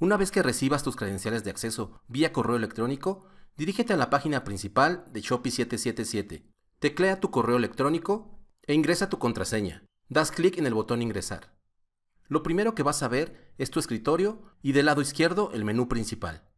Una vez que recibas tus credenciales de acceso vía correo electrónico, dirígete a la página principal de Shopee 777. Teclea tu correo electrónico e ingresa tu contraseña. Das clic en el botón Ingresar. Lo primero que vas a ver es tu escritorio y del lado izquierdo el menú principal.